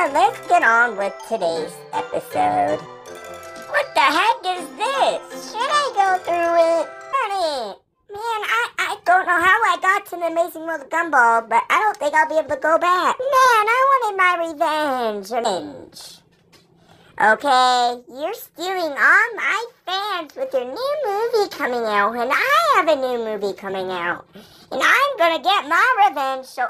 Let's get on with today's episode. What the heck is this? Should I go through it? Honey, man, I, I don't know how I got to the Amazing World of Gumball, but I don't think I'll be able to go back. Man, I wanted my revenge. Revenge. Okay, you're stealing all my fans with your new movie coming out, and I have a new movie coming out. And I'm gonna get my revenge, so